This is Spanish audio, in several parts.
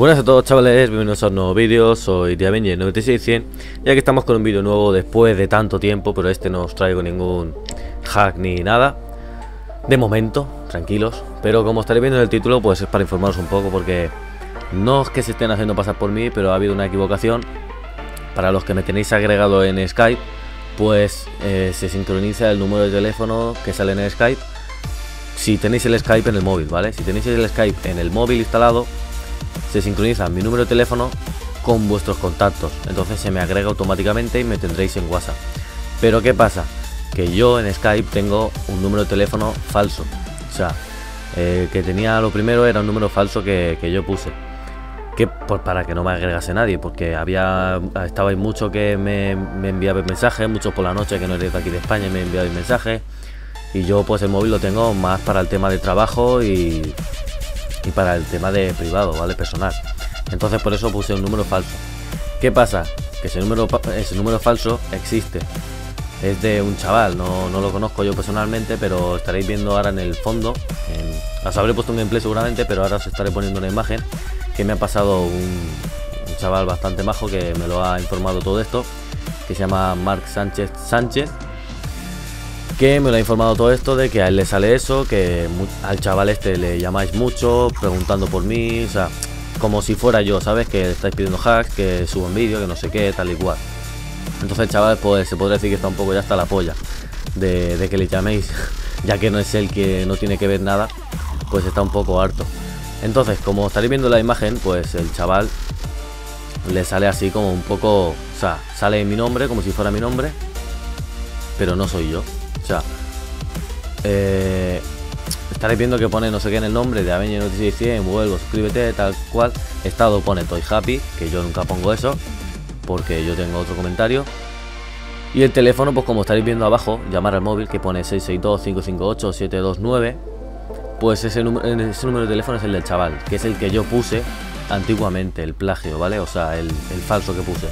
Buenas a todos chavales, bienvenidos a un nuevo vídeo, soy Diavenger96100 Ya que estamos con un vídeo nuevo después de tanto tiempo, pero este no os traigo ningún hack ni nada. De momento, tranquilos, pero como estaréis viendo en el título, pues es para informaros un poco porque No es que se estén haciendo pasar por mí, pero ha habido una equivocación. Para los que me tenéis agregado en Skype, pues eh, se sincroniza el número de teléfono que sale en Skype. Si tenéis el Skype en el móvil, ¿vale? Si tenéis el Skype en el móvil instalado se sincroniza mi número de teléfono con vuestros contactos. Entonces se me agrega automáticamente y me tendréis en WhatsApp. Pero ¿qué pasa? Que yo en Skype tengo un número de teléfono falso. O sea, eh, que tenía lo primero era un número falso que, yo puse. Que pues, para que no me agregase nadie, porque había estabais mucho que me, me enviaba mensajes, muchos por la noche que no eres de aquí de España me enviabais mensajes. Y yo pues el móvil lo tengo más para el tema de trabajo y, y para el tema de privado, ¿vale? Personal. Entonces por eso puse un número falso. ¿Qué pasa? Que ese número, ese número falso existe. Es de un chaval, no, lo conozco yo personalmente, pero estaréis viendo ahora en el fondo. En, os habré puesto un gameplay seguramente, pero ahora os estaré poniendo una imagen que me ha pasado un, un chaval bastante majo que me lo ha informado todo esto, que se llama Mark Sánchez Sánchez que me lo ha informado todo esto de que a él le sale eso, que al chaval este le llamáis mucho, preguntando por mí, o sea, como si fuera yo, ¿sabes? Que estáis pidiendo hacks, que subo un vídeo, que no sé qué, tal y cual. Entonces el chaval pues se podría decir que está un poco ya hasta la polla de, que le llaméis, ya que no es él que no tiene que ver nada, pues está un poco harto. Entonces, como estaréis viendo la imagen, pues el chaval le sale así como un poco, o sea, sale mi nombre como si fuera mi nombre, pero no soy yo. Sea, eh, estaréis viendo que pone no sé qué en el nombre de Avenger Noticias 100, vuelvo, suscríbete, tal cual. Estado pone Toy Happy, que yo nunca pongo eso, porque yo tengo otro comentario. Y el teléfono, pues como estaréis viendo abajo, llamar al móvil que pone 662-558-729, pues ese, ese número de teléfono es el del chaval, que es el que yo puse antiguamente, el plagio, ¿vale? O sea, el, el falso que puse.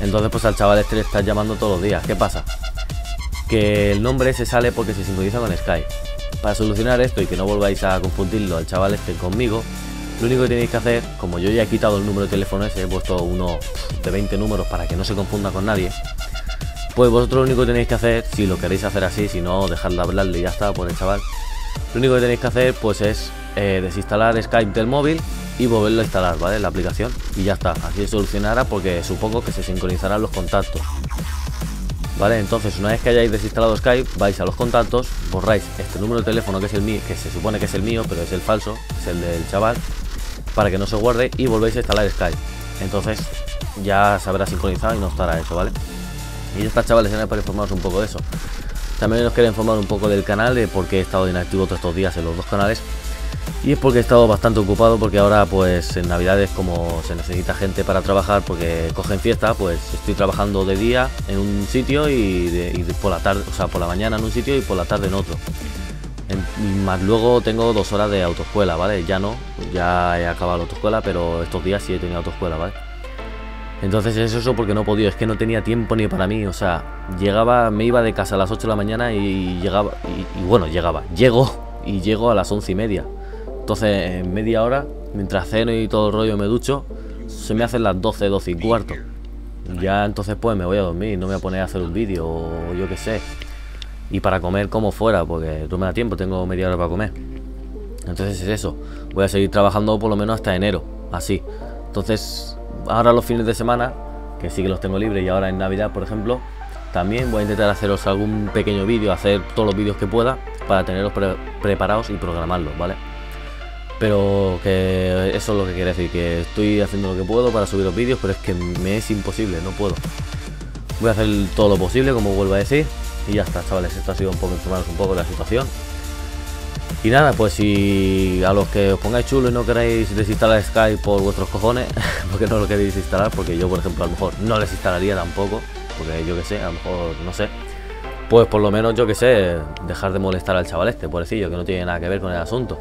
Entonces, pues al chaval este le está llamando todos los días. ¿Qué pasa? Que el nombre se sale porque se sincroniza con Skype. Para solucionar esto y que no volváis a confundirlo al chaval este conmigo, lo único que tenéis que hacer, como yo ya he quitado el número de teléfono ese, he puesto uno de 20 números para que no se confunda con nadie, pues vosotros lo único que tenéis que hacer, si lo queréis hacer así, si no, dejad de hablarle y ya está por el chaval, lo único que tenéis que hacer pues es eh, desinstalar Skype del móvil y volverlo a instalar, ¿vale? La aplicación y ya está, así solucionará porque supongo que se sincronizarán los contactos. ¿Vale? Entonces, una vez que hayáis desinstalado Skype, vais a los contactos, borráis este número de teléfono que es el mío, que se supone que es el mío, pero es el falso, es el del chaval, para que no se guarde y volvéis a instalar Skype. Entonces, ya se habrá sincronizado y no estará eso, ¿vale? Y ya está, chavales, era para informaros un poco de eso. También os quería informar un poco del canal, de por qué he estado inactivo todos estos días en los dos canales. Y es porque he estado bastante ocupado porque ahora pues en navidades como se necesita gente para trabajar porque cogen fiesta, pues estoy trabajando de día en un sitio y, por la tarde, o sea, por la mañana en un sitio y por la tarde en otro. más luego tengo dos horas de autoescuela, ¿vale? Ya no, ya he acabado la autoescuela, pero estos días sí he tenido autoescuela, ¿vale? Entonces es eso porque no podido, es que no tenía tiempo ni para mí, o sea, llegaba, me iba de casa a las 8 de la mañana y llegaba, y, y bueno, llegaba, llego y llego a las once y media entonces, en media hora, mientras ceno y todo el rollo me ducho, se me hacen las 12, 12 y cuarto. Ya entonces pues me voy a dormir, no me voy a poner a hacer un vídeo o yo qué sé. Y para comer como fuera, porque no me da tiempo, tengo media hora para comer. Entonces es eso. Voy a seguir trabajando por lo menos hasta enero, así. Entonces, ahora los fines de semana, que sí que los tengo libres y ahora en Navidad, por ejemplo, también voy a intentar haceros algún pequeño vídeo, hacer todos los vídeos que pueda para tenerlos preparados y programarlos, ¿vale? Pero que eso es lo que quiere decir, que estoy haciendo lo que puedo para subir los vídeos, pero es que me es imposible, no puedo. Voy a hacer todo lo posible, como vuelvo a decir. Y ya está, chavales, esto ha sido un poco informaros un poco de la situación. Y nada, pues si a los que os pongáis chulo y no queréis desinstalar Skype por vuestros cojones, porque no lo queréis instalar, porque yo por ejemplo a lo mejor no les instalaría tampoco, porque yo que sé, a lo mejor no sé. Pues por lo menos yo que sé, dejar de molestar al chaval este, pobrecillo, que no tiene nada que ver con el asunto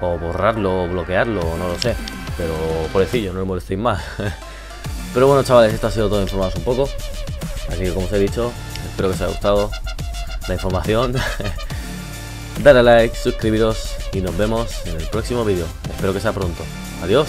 o borrarlo o bloquearlo, no lo sé. Pero pobrecillo, no le molestéis más. Pero bueno, chavales, esto ha sido todo informados un poco. Así que como os he dicho, espero que os haya gustado la información. darle a like, suscribiros y nos vemos en el próximo vídeo. Espero que sea pronto. Adiós.